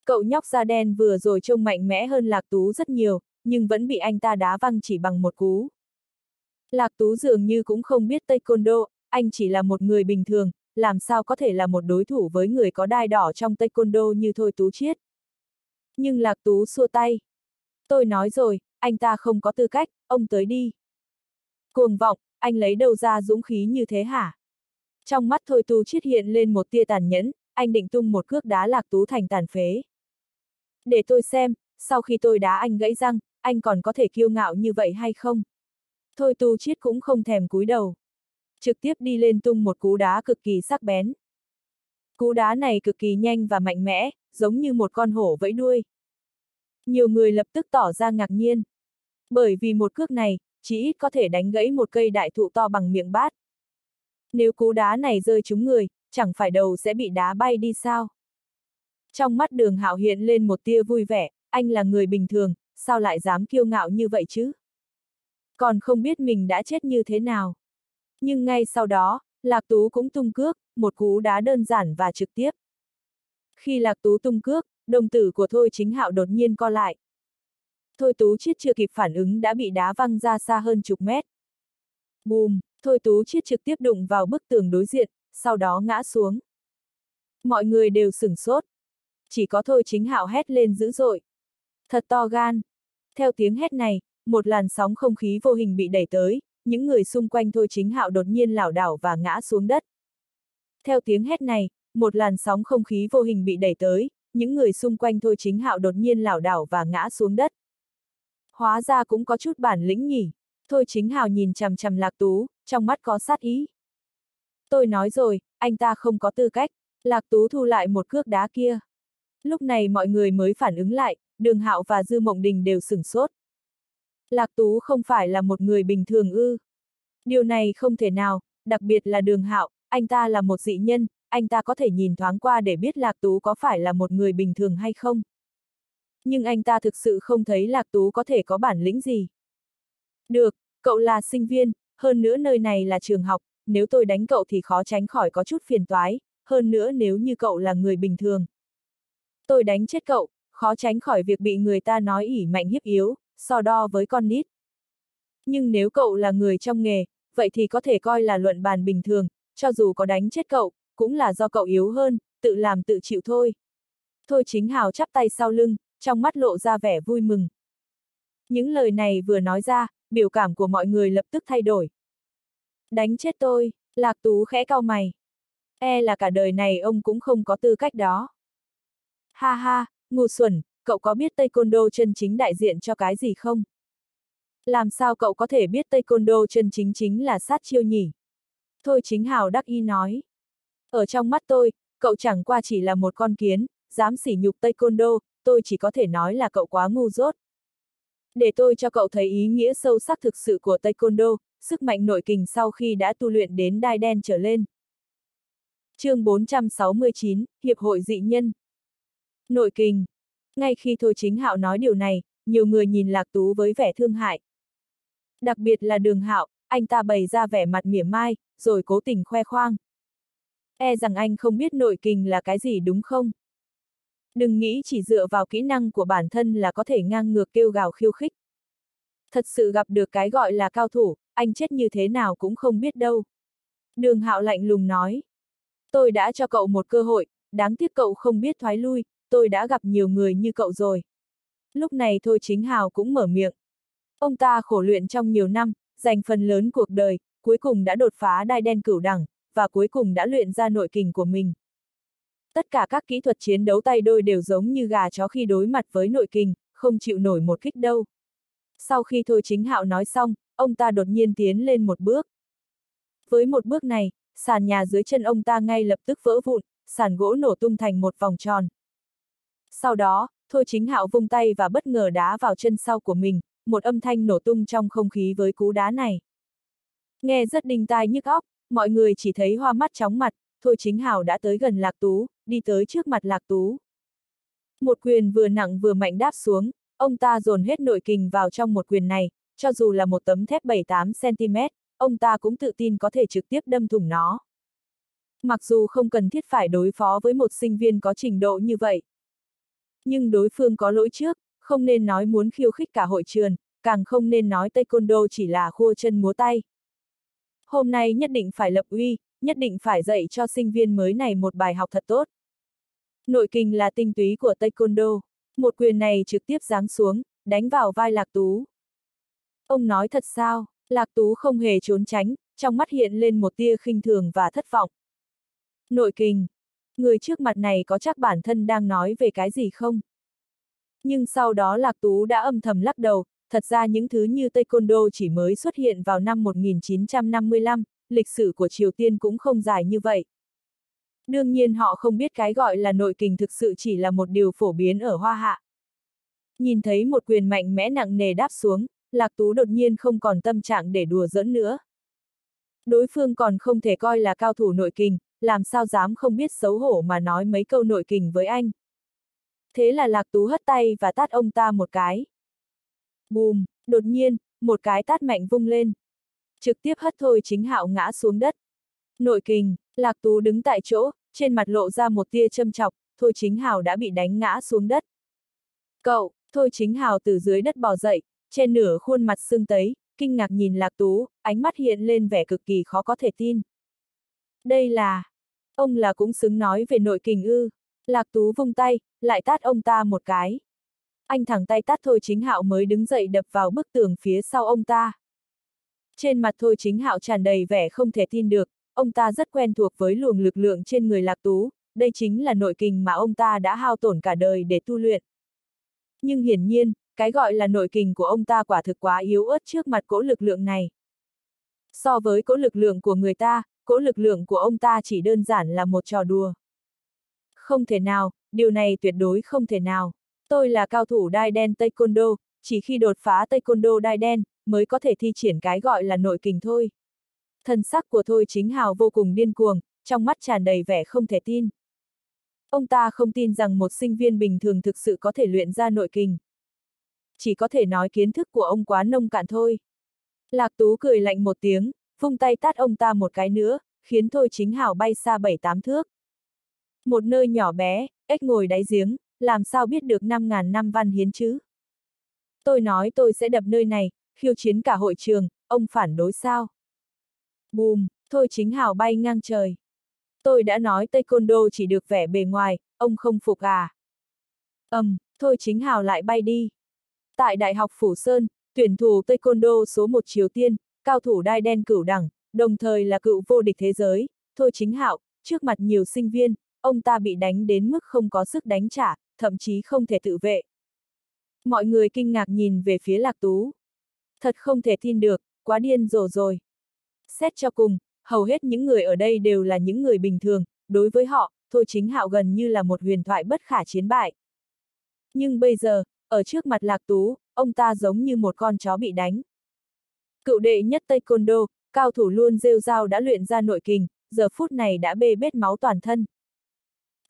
Cậu nhóc da đen vừa rồi trông mạnh mẽ hơn Lạc Tú rất nhiều, nhưng vẫn bị anh ta đá văng chỉ bằng một cú. Lạc Tú dường như cũng không biết Taekwondo, anh chỉ là một người bình thường, làm sao có thể là một đối thủ với người có đai đỏ trong Taekwondo như Thôi Tú Chiết. Nhưng Lạc Tú xua tay. Tôi nói rồi, anh ta không có tư cách, ông tới đi. Cuồng vọng, anh lấy đâu ra dũng khí như thế hả? Trong mắt Thôi Tú Chiết hiện lên một tia tàn nhẫn, anh định tung một cước đá Lạc Tú thành tàn phế. Để tôi xem, sau khi tôi đá anh gãy răng, anh còn có thể kiêu ngạo như vậy hay không? Thôi tu chiết cũng không thèm cúi đầu. Trực tiếp đi lên tung một cú đá cực kỳ sắc bén. Cú đá này cực kỳ nhanh và mạnh mẽ, giống như một con hổ vẫy đuôi. Nhiều người lập tức tỏ ra ngạc nhiên. Bởi vì một cước này, chỉ ít có thể đánh gãy một cây đại thụ to bằng miệng bát. Nếu cú đá này rơi trúng người, chẳng phải đầu sẽ bị đá bay đi sao? Trong mắt đường hạo hiện lên một tia vui vẻ, anh là người bình thường, sao lại dám kiêu ngạo như vậy chứ? Còn không biết mình đã chết như thế nào. Nhưng ngay sau đó, Lạc Tú cũng tung cước, một cú đá đơn giản và trực tiếp. Khi Lạc Tú tung cước, đồng tử của Thôi Chính Hạo đột nhiên co lại. Thôi Tú Chiết chưa kịp phản ứng đã bị đá văng ra xa hơn chục mét. Bùm, Thôi Tú Chiết trực tiếp đụng vào bức tường đối diện, sau đó ngã xuống. Mọi người đều sửng sốt. Chỉ có Thôi Chính Hạo hét lên dữ dội. Thật to gan. Theo tiếng hét này, một làn sóng không khí vô hình bị đẩy tới, những người xung quanh Thôi Chính Hạo đột nhiên lảo đảo và ngã xuống đất. Theo tiếng hét này, một làn sóng không khí vô hình bị đẩy tới, những người xung quanh Thôi Chính Hạo đột nhiên lảo đảo và ngã xuống đất. Hóa ra cũng có chút bản lĩnh nhỉ. Thôi Chính Hạo nhìn chằm chằm Lạc Tú, trong mắt có sát ý. Tôi nói rồi, anh ta không có tư cách. Lạc Tú thu lại một cước đá kia. Lúc này mọi người mới phản ứng lại, Đường Hạo và Dư Mộng Đình đều sửng sốt. Lạc Tú không phải là một người bình thường ư. Điều này không thể nào, đặc biệt là đường hạo, anh ta là một dị nhân, anh ta có thể nhìn thoáng qua để biết Lạc Tú có phải là một người bình thường hay không. Nhưng anh ta thực sự không thấy Lạc Tú có thể có bản lĩnh gì. Được, cậu là sinh viên, hơn nữa nơi này là trường học, nếu tôi đánh cậu thì khó tránh khỏi có chút phiền toái, hơn nữa nếu như cậu là người bình thường. Tôi đánh chết cậu, khó tránh khỏi việc bị người ta nói ỉ mạnh hiếp yếu, so đo với con nít. Nhưng nếu cậu là người trong nghề, vậy thì có thể coi là luận bàn bình thường, cho dù có đánh chết cậu, cũng là do cậu yếu hơn, tự làm tự chịu thôi. Thôi chính hào chắp tay sau lưng, trong mắt lộ ra vẻ vui mừng. Những lời này vừa nói ra, biểu cảm của mọi người lập tức thay đổi. Đánh chết tôi, lạc tú khẽ cau mày. E là cả đời này ông cũng không có tư cách đó. Ha ha, ngu xuẩn, cậu có biết Taekwondo chân chính đại diện cho cái gì không? Làm sao cậu có thể biết Taekwondo chân chính chính là sát chiêu nhỉ? Thôi chính hào đắc y nói. Ở trong mắt tôi, cậu chẳng qua chỉ là một con kiến, dám sỉ nhục Taekwondo, tôi chỉ có thể nói là cậu quá ngu dốt. Để tôi cho cậu thấy ý nghĩa sâu sắc thực sự của Taekwondo, sức mạnh nội kình sau khi đã tu luyện đến đai đen trở lên. chương 469, Hiệp hội dị nhân. Nội kình. Ngay khi Thôi Chính Hạo nói điều này, nhiều người nhìn Lạc Tú với vẻ thương hại. Đặc biệt là đường Hạo, anh ta bày ra vẻ mặt mỉa mai, rồi cố tình khoe khoang. E rằng anh không biết nội kình là cái gì đúng không? Đừng nghĩ chỉ dựa vào kỹ năng của bản thân là có thể ngang ngược kêu gào khiêu khích. Thật sự gặp được cái gọi là cao thủ, anh chết như thế nào cũng không biết đâu. Đường hạo lạnh lùng nói. Tôi đã cho cậu một cơ hội, đáng tiếc cậu không biết thoái lui, tôi đã gặp nhiều người như cậu rồi. Lúc này Thôi Chính Hào cũng mở miệng. Ông ta khổ luyện trong nhiều năm, dành phần lớn cuộc đời, cuối cùng đã đột phá đai đen cửu đẳng, và cuối cùng đã luyện ra nội kình của mình. Tất cả các kỹ thuật chiến đấu tay đôi đều giống như gà chó khi đối mặt với nội kình, không chịu nổi một kích đâu. Sau khi Thôi Chính Hạo nói xong, ông ta đột nhiên tiến lên một bước. Với một bước này, sàn nhà dưới chân ông ta ngay lập tức vỡ vụn, sàn gỗ nổ tung thành một vòng tròn. Sau đó, Thôi Chính Hạo vung tay và bất ngờ đá vào chân sau của mình, một âm thanh nổ tung trong không khí với cú đá này. Nghe rất đinh tai nhức óc, mọi người chỉ thấy hoa mắt chóng mặt, Thôi Chính Hảo đã tới gần Lạc Tú, đi tới trước mặt Lạc Tú. Một quyền vừa nặng vừa mạnh đáp xuống, ông ta dồn hết nội kình vào trong một quyền này, cho dù là một tấm thép 7-8cm, ông ta cũng tự tin có thể trực tiếp đâm thủng nó. Mặc dù không cần thiết phải đối phó với một sinh viên có trình độ như vậy. Nhưng đối phương có lỗi trước, không nên nói muốn khiêu khích cả hội trường, càng không nên nói taekwondo chỉ là khua chân múa tay. Hôm nay nhất định phải lập uy, nhất định phải dạy cho sinh viên mới này một bài học thật tốt. Nội kinh là tinh túy của taekwondo, một quyền này trực tiếp giáng xuống, đánh vào vai Lạc Tú. Ông nói thật sao, Lạc Tú không hề trốn tránh, trong mắt hiện lên một tia khinh thường và thất vọng. Nội kinh, người trước mặt này có chắc bản thân đang nói về cái gì không? Nhưng sau đó Lạc Tú đã âm thầm lắc đầu, thật ra những thứ như Taekwondo chỉ mới xuất hiện vào năm 1955, lịch sử của Triều Tiên cũng không dài như vậy. Đương nhiên họ không biết cái gọi là nội kình thực sự chỉ là một điều phổ biến ở Hoa Hạ. Nhìn thấy một quyền mạnh mẽ nặng nề đáp xuống, Lạc Tú đột nhiên không còn tâm trạng để đùa giỡn nữa. Đối phương còn không thể coi là cao thủ nội kình, làm sao dám không biết xấu hổ mà nói mấy câu nội kình với anh. Thế là Lạc Tú hất tay và tát ông ta một cái. Bùm, đột nhiên, một cái tát mạnh vung lên. Trực tiếp hất thôi chính hạo ngã xuống đất. Nội kình, Lạc Tú đứng tại chỗ, trên mặt lộ ra một tia châm chọc, thôi chính hào đã bị đánh ngã xuống đất. Cậu, thôi chính hào từ dưới đất bò dậy, trên nửa khuôn mặt sưng tấy, kinh ngạc nhìn Lạc Tú, ánh mắt hiện lên vẻ cực kỳ khó có thể tin. Đây là... Ông là cũng xứng nói về nội kình ư. Lạc Tú vung tay, lại tát ông ta một cái. Anh thẳng tay tát Thôi Chính Hạo mới đứng dậy đập vào bức tường phía sau ông ta. Trên mặt Thôi Chính Hạo tràn đầy vẻ không thể tin được, ông ta rất quen thuộc với luồng lực lượng trên người Lạc Tú, đây chính là nội kình mà ông ta đã hao tổn cả đời để tu luyện. Nhưng hiển nhiên, cái gọi là nội kình của ông ta quả thực quá yếu ớt trước mặt cỗ lực lượng này. So với cỗ lực lượng của người ta, cỗ lực lượng của ông ta chỉ đơn giản là một trò đùa. Không thể nào, điều này tuyệt đối không thể nào. Tôi là cao thủ đai đen Taekwondo, chỉ khi đột phá Taekwondo đai đen, mới có thể thi triển cái gọi là nội kình thôi. Thần sắc của Thôi Chính Hào vô cùng điên cuồng, trong mắt tràn đầy vẻ không thể tin. Ông ta không tin rằng một sinh viên bình thường thực sự có thể luyện ra nội kình. Chỉ có thể nói kiến thức của ông quá nông cạn thôi. Lạc Tú cười lạnh một tiếng, vung tay tát ông ta một cái nữa, khiến Thôi Chính hảo bay xa bảy tám thước. Một nơi nhỏ bé, ếch ngồi đáy giếng, làm sao biết được 5.000 năm văn hiến chứ? Tôi nói tôi sẽ đập nơi này, khiêu chiến cả hội trường, ông phản đối sao? Bùm, thôi chính hảo bay ngang trời. Tôi đã nói taekwondo chỉ được vẻ bề ngoài, ông không phục à? Ầm, um, thôi chính hảo lại bay đi. Tại Đại học Phủ Sơn, tuyển thủ taekwondo số 1 Triều Tiên, cao thủ đai đen cửu đẳng, đồng thời là cựu vô địch thế giới, thôi chính hạo, trước mặt nhiều sinh viên, ông ta bị đánh đến mức không có sức đánh trả, thậm chí không thể tự vệ. Mọi người kinh ngạc nhìn về phía Lạc Tú. Thật không thể tin được, quá điên rồ rồi. Xét cho cùng, hầu hết những người ở đây đều là những người bình thường, đối với họ, Thôi Chính Hạo gần như là một huyền thoại bất khả chiến bại. Nhưng bây giờ, ở trước mặt Lạc Tú, ông ta giống như một con chó bị đánh. Cựu đệ nhất Taekwondo, cao thủ luôn rêu rao đã luyện ra nội kình, giờ phút này đã bê bết máu toàn thân.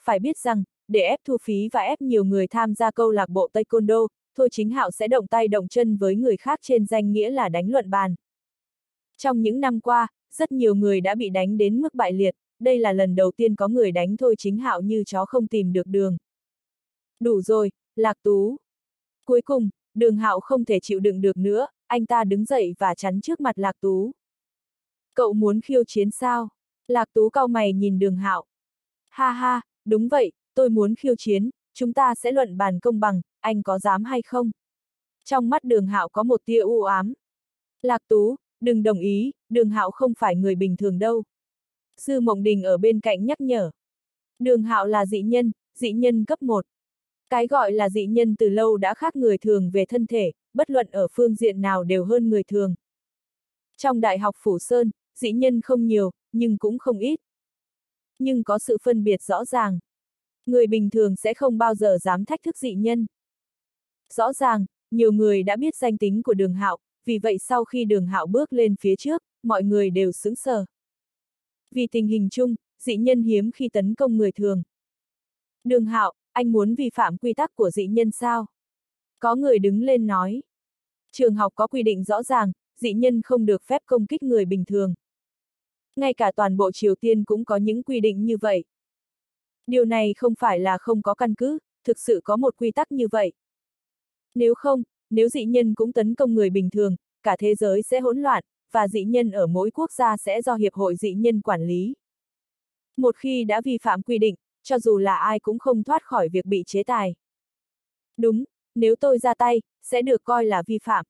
Phải biết rằng, để ép thu phí và ép nhiều người tham gia câu lạc bộ Taekwondo, Thôi Chính Hạo sẽ động tay động chân với người khác trên danh nghĩa là đánh luận bàn. Trong những năm qua, rất nhiều người đã bị đánh đến mức bại liệt, đây là lần đầu tiên có người đánh Thôi Chính Hạo như chó không tìm được đường. Đủ rồi, Lạc Tú. Cuối cùng, đường Hạo không thể chịu đựng được nữa, anh ta đứng dậy và chắn trước mặt Lạc Tú. Cậu muốn khiêu chiến sao? Lạc Tú cau mày nhìn đường Hạo. Ha ha, đúng vậy, tôi muốn khiêu chiến, chúng ta sẽ luận bàn công bằng, anh có dám hay không? Trong mắt đường hạo có một tia u ám. Lạc Tú, đừng đồng ý, đường hạo không phải người bình thường đâu. Sư Mộng Đình ở bên cạnh nhắc nhở. Đường hạo là dị nhân, dị nhân cấp 1. Cái gọi là dị nhân từ lâu đã khác người thường về thân thể, bất luận ở phương diện nào đều hơn người thường. Trong Đại học Phủ Sơn, dị nhân không nhiều, nhưng cũng không ít. Nhưng có sự phân biệt rõ ràng. Người bình thường sẽ không bao giờ dám thách thức dị nhân. Rõ ràng, nhiều người đã biết danh tính của đường hạo, vì vậy sau khi đường hạo bước lên phía trước, mọi người đều sững sờ. Vì tình hình chung, dị nhân hiếm khi tấn công người thường. Đường hạo, anh muốn vi phạm quy tắc của dị nhân sao? Có người đứng lên nói. Trường học có quy định rõ ràng, dị nhân không được phép công kích người bình thường. Ngay cả toàn bộ Triều Tiên cũng có những quy định như vậy. Điều này không phải là không có căn cứ, thực sự có một quy tắc như vậy. Nếu không, nếu dị nhân cũng tấn công người bình thường, cả thế giới sẽ hỗn loạn, và dị nhân ở mỗi quốc gia sẽ do Hiệp hội dị nhân quản lý. Một khi đã vi phạm quy định, cho dù là ai cũng không thoát khỏi việc bị chế tài. Đúng, nếu tôi ra tay, sẽ được coi là vi phạm.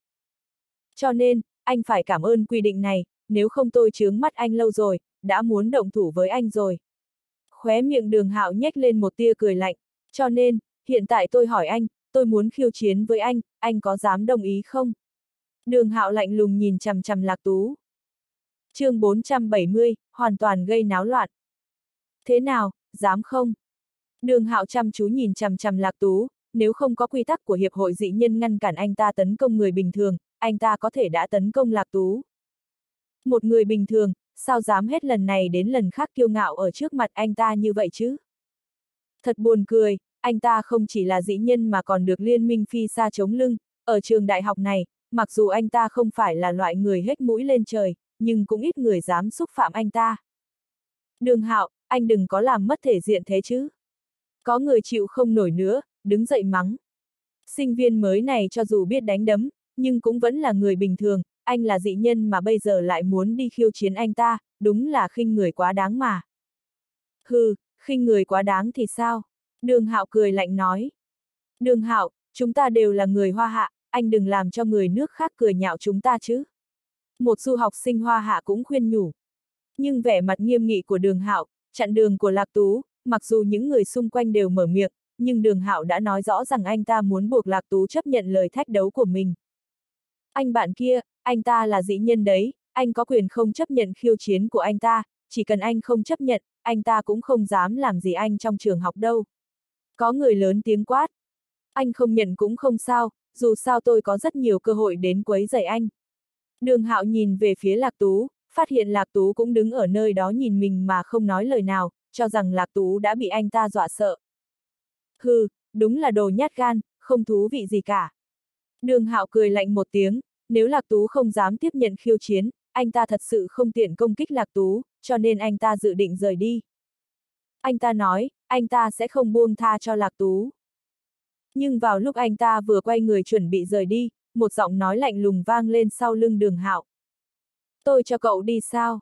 Cho nên, anh phải cảm ơn quy định này, nếu không tôi chướng mắt anh lâu rồi, đã muốn động thủ với anh rồi. Khóe miệng đường hạo nhếch lên một tia cười lạnh, cho nên, hiện tại tôi hỏi anh, tôi muốn khiêu chiến với anh, anh có dám đồng ý không? Đường hạo lạnh lùng nhìn chằm chằm lạc tú. chương 470, hoàn toàn gây náo loạn. Thế nào, dám không? Đường hạo chăm chú nhìn chằm chằm lạc tú, nếu không có quy tắc của Hiệp hội dị nhân ngăn cản anh ta tấn công người bình thường, anh ta có thể đã tấn công lạc tú. Một người bình thường, sao dám hết lần này đến lần khác kiêu ngạo ở trước mặt anh ta như vậy chứ? Thật buồn cười, anh ta không chỉ là dĩ nhân mà còn được liên minh phi xa chống lưng, ở trường đại học này, mặc dù anh ta không phải là loại người hết mũi lên trời, nhưng cũng ít người dám xúc phạm anh ta. Đường hạo, anh đừng có làm mất thể diện thế chứ. Có người chịu không nổi nữa, đứng dậy mắng. Sinh viên mới này cho dù biết đánh đấm, nhưng cũng vẫn là người bình thường, anh là dị nhân mà bây giờ lại muốn đi khiêu chiến anh ta, đúng là khinh người quá đáng mà. Hừ, khinh người quá đáng thì sao? Đường Hạo cười lạnh nói. Đường Hạo, chúng ta đều là người hoa hạ, anh đừng làm cho người nước khác cười nhạo chúng ta chứ. Một du học sinh hoa hạ cũng khuyên nhủ. Nhưng vẻ mặt nghiêm nghị của đường Hạo, chặn đường của Lạc Tú, mặc dù những người xung quanh đều mở miệng, nhưng đường Hạo đã nói rõ rằng anh ta muốn buộc Lạc Tú chấp nhận lời thách đấu của mình. Anh bạn kia, anh ta là dĩ nhân đấy, anh có quyền không chấp nhận khiêu chiến của anh ta, chỉ cần anh không chấp nhận, anh ta cũng không dám làm gì anh trong trường học đâu. Có người lớn tiếng quát. Anh không nhận cũng không sao, dù sao tôi có rất nhiều cơ hội đến quấy rầy anh. Đường hạo nhìn về phía Lạc Tú, phát hiện Lạc Tú cũng đứng ở nơi đó nhìn mình mà không nói lời nào, cho rằng Lạc Tú đã bị anh ta dọa sợ. Hừ, đúng là đồ nhát gan, không thú vị gì cả. Đường hạo cười lạnh một tiếng, nếu Lạc Tú không dám tiếp nhận khiêu chiến, anh ta thật sự không tiện công kích Lạc Tú, cho nên anh ta dự định rời đi. Anh ta nói, anh ta sẽ không buông tha cho Lạc Tú. Nhưng vào lúc anh ta vừa quay người chuẩn bị rời đi, một giọng nói lạnh lùng vang lên sau lưng đường hạo. Tôi cho cậu đi sao?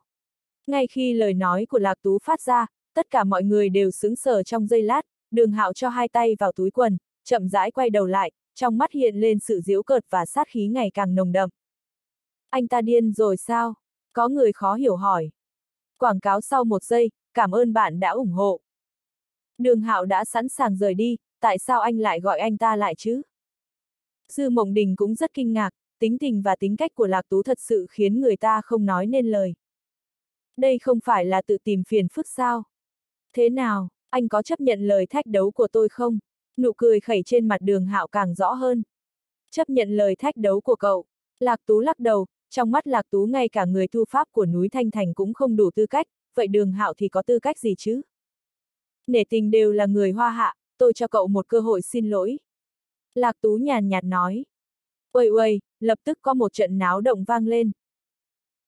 Ngay khi lời nói của Lạc Tú phát ra, tất cả mọi người đều sững sờ trong giây lát, đường hạo cho hai tay vào túi quần, chậm rãi quay đầu lại, trong mắt hiện lên sự diễu cợt và sát khí ngày càng nồng đậm. Anh ta điên rồi sao? Có người khó hiểu hỏi. Quảng cáo sau một giây, cảm ơn bạn đã ủng hộ. Đường Hạo đã sẵn sàng rời đi, tại sao anh lại gọi anh ta lại chứ? Dư Mộng Đình cũng rất kinh ngạc, tính tình và tính cách của Lạc Tú thật sự khiến người ta không nói nên lời. Đây không phải là tự tìm phiền phức sao? Thế nào, anh có chấp nhận lời thách đấu của tôi không? Nụ cười khẩy trên mặt đường hạo càng rõ hơn. Chấp nhận lời thách đấu của cậu. Lạc Tú lắc đầu, trong mắt Lạc Tú ngay cả người thu pháp của núi Thanh Thành cũng không đủ tư cách, vậy đường hạo thì có tư cách gì chứ? Nể tình đều là người hoa hạ, tôi cho cậu một cơ hội xin lỗi. Lạc Tú nhàn nhạt nói. Uầy uầy, lập tức có một trận náo động vang lên.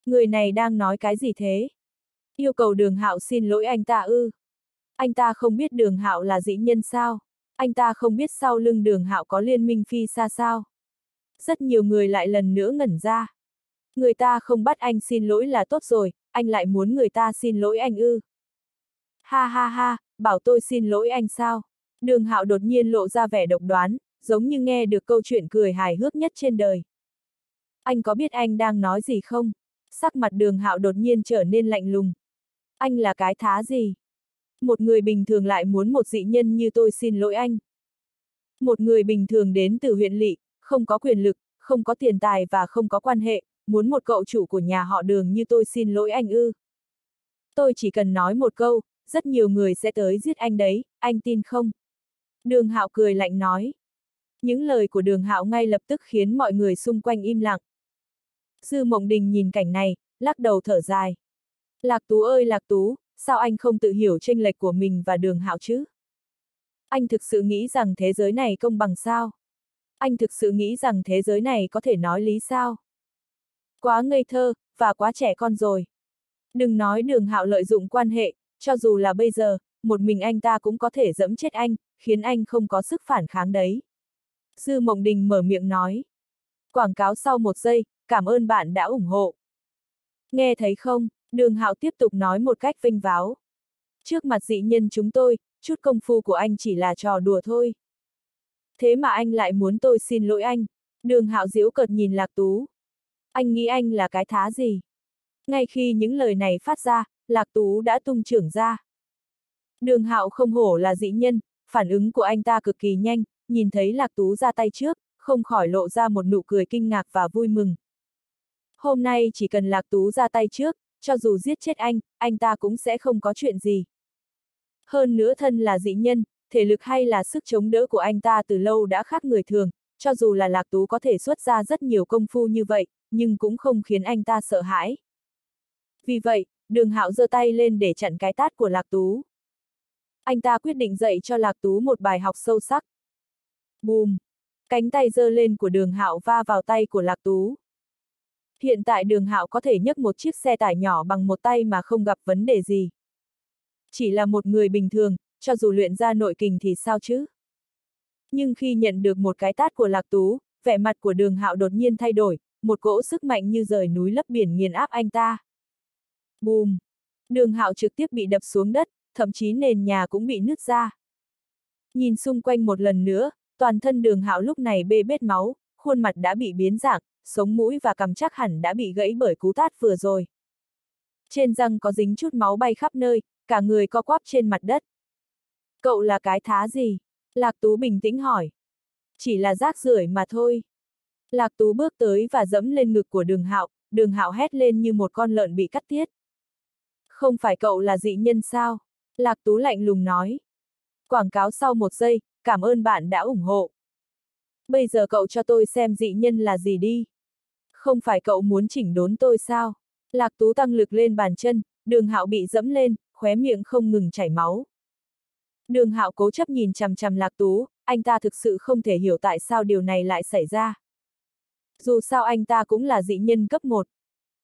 Người này đang nói cái gì thế? Yêu cầu đường hạo xin lỗi anh ta ư. Anh ta không biết đường hạo là dĩ nhân sao? Anh ta không biết sau lưng đường hạo có liên minh phi xa sao? Rất nhiều người lại lần nữa ngẩn ra. Người ta không bắt anh xin lỗi là tốt rồi, anh lại muốn người ta xin lỗi anh ư. Ha ha ha, bảo tôi xin lỗi anh sao? Đường hạo đột nhiên lộ ra vẻ độc đoán, giống như nghe được câu chuyện cười hài hước nhất trên đời. Anh có biết anh đang nói gì không? Sắc mặt đường hạo đột nhiên trở nên lạnh lùng. Anh là cái thá gì? Một người bình thường lại muốn một dị nhân như tôi xin lỗi anh. Một người bình thường đến từ huyện lỵ, không có quyền lực, không có tiền tài và không có quan hệ, muốn một cậu chủ của nhà họ đường như tôi xin lỗi anh ư. Tôi chỉ cần nói một câu, rất nhiều người sẽ tới giết anh đấy, anh tin không? Đường Hạo cười lạnh nói. Những lời của đường Hạo ngay lập tức khiến mọi người xung quanh im lặng. Sư Mộng Đình nhìn cảnh này, lắc đầu thở dài. Lạc Tú ơi Lạc Tú, sao anh không tự hiểu tranh lệch của mình và đường Hạo chứ? Anh thực sự nghĩ rằng thế giới này công bằng sao? Anh thực sự nghĩ rằng thế giới này có thể nói lý sao? Quá ngây thơ, và quá trẻ con rồi. Đừng nói đường hạo lợi dụng quan hệ, cho dù là bây giờ, một mình anh ta cũng có thể dẫm chết anh, khiến anh không có sức phản kháng đấy. Sư Mộng Đình mở miệng nói. Quảng cáo sau một giây, cảm ơn bạn đã ủng hộ. Nghe thấy không, đường hạo tiếp tục nói một cách vinh váo. Trước mặt dị nhân chúng tôi, chút công phu của anh chỉ là trò đùa thôi. Thế mà anh lại muốn tôi xin lỗi anh. Đường hạo diễu cợt nhìn Lạc Tú. Anh nghĩ anh là cái thá gì? Ngay khi những lời này phát ra, Lạc Tú đã tung trưởng ra. Đường hạo không hổ là dị nhân, phản ứng của anh ta cực kỳ nhanh, nhìn thấy Lạc Tú ra tay trước, không khỏi lộ ra một nụ cười kinh ngạc và vui mừng. Hôm nay chỉ cần Lạc Tú ra tay trước, cho dù giết chết anh, anh ta cũng sẽ không có chuyện gì. Hơn nữa thân là dị nhân, thể lực hay là sức chống đỡ của anh ta từ lâu đã khác người thường, cho dù là Lạc Tú có thể xuất ra rất nhiều công phu như vậy, nhưng cũng không khiến anh ta sợ hãi. Vì vậy, đường hạo giơ tay lên để chặn cái tát của Lạc Tú. Anh ta quyết định dạy cho Lạc Tú một bài học sâu sắc. Bùm! Cánh tay giơ lên của đường hạo va vào tay của Lạc Tú. Hiện tại đường hạo có thể nhấc một chiếc xe tải nhỏ bằng một tay mà không gặp vấn đề gì. Chỉ là một người bình thường, cho dù luyện ra nội kình thì sao chứ? Nhưng khi nhận được một cái tát của Lạc Tú, vẻ mặt của đường hạo đột nhiên thay đổi, một cỗ sức mạnh như rời núi lấp biển nghiền áp anh ta. Bùm! Đường hạo trực tiếp bị đập xuống đất, thậm chí nền nhà cũng bị nứt ra. Nhìn xung quanh một lần nữa, toàn thân đường hạo lúc này bê bết máu, khuôn mặt đã bị biến dạng, sống mũi và cằm chắc hẳn đã bị gãy bởi cú tát vừa rồi. Trên răng có dính chút máu bay khắp nơi, cả người co quắp trên mặt đất. Cậu là cái thá gì? Lạc Tú bình tĩnh hỏi. Chỉ là rác rưởi mà thôi. Lạc Tú bước tới và dẫm lên ngực của đường hạo, đường hạo hét lên như một con lợn bị cắt tiết. Không phải cậu là dị nhân sao? Lạc Tú lạnh lùng nói. Quảng cáo sau một giây, cảm ơn bạn đã ủng hộ. Bây giờ cậu cho tôi xem dị nhân là gì đi. Không phải cậu muốn chỉnh đốn tôi sao? Lạc Tú tăng lực lên bàn chân, đường hạo bị dẫm lên, khóe miệng không ngừng chảy máu. Đường hạo cố chấp nhìn chằm chằm Lạc Tú, anh ta thực sự không thể hiểu tại sao điều này lại xảy ra. Dù sao anh ta cũng là dị nhân cấp 1.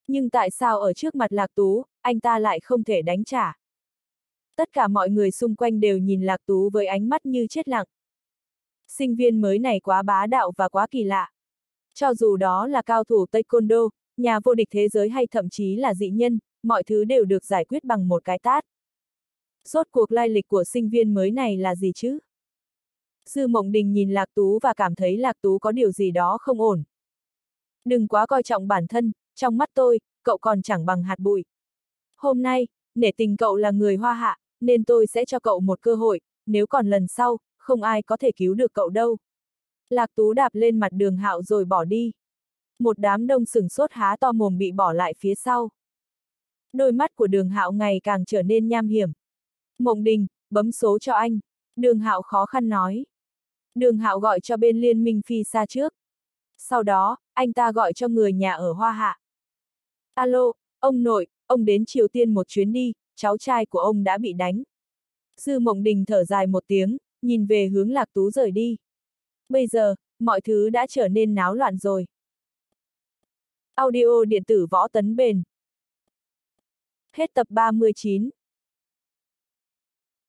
Nhưng tại sao ở trước mặt Lạc Tú, anh ta lại không thể đánh trả? Tất cả mọi người xung quanh đều nhìn Lạc Tú với ánh mắt như chết lặng. Sinh viên mới này quá bá đạo và quá kỳ lạ. Cho dù đó là cao thủ Taekwondo, nhà vô địch thế giới hay thậm chí là dị nhân, mọi thứ đều được giải quyết bằng một cái tát. Rốt cuộc lai lịch của sinh viên mới này là gì chứ? Sư Mộng Đình nhìn Lạc Tú và cảm thấy Lạc Tú có điều gì đó không ổn. Đừng quá coi trọng bản thân, trong mắt tôi, cậu còn chẳng bằng hạt bụi. Hôm nay, nể tình cậu là người hoa hạ, nên tôi sẽ cho cậu một cơ hội, nếu còn lần sau, không ai có thể cứu được cậu đâu. Lạc Tú đạp lên mặt đường hạo rồi bỏ đi. Một đám đông sừng sốt há to mồm bị bỏ lại phía sau. Đôi mắt của đường hạo ngày càng trở nên nham hiểm. Mộng đình, bấm số cho anh. Đường hạo khó khăn nói. Đường hạo gọi cho bên liên minh phi xa trước. Sau đó, anh ta gọi cho người nhà ở Hoa Hạ. Alo, ông nội, ông đến Triều Tiên một chuyến đi, cháu trai của ông đã bị đánh. Sư Mộng Đình thở dài một tiếng, nhìn về hướng Lạc Tú rời đi. Bây giờ, mọi thứ đã trở nên náo loạn rồi. Audio điện tử võ tấn bền. Hết tập 39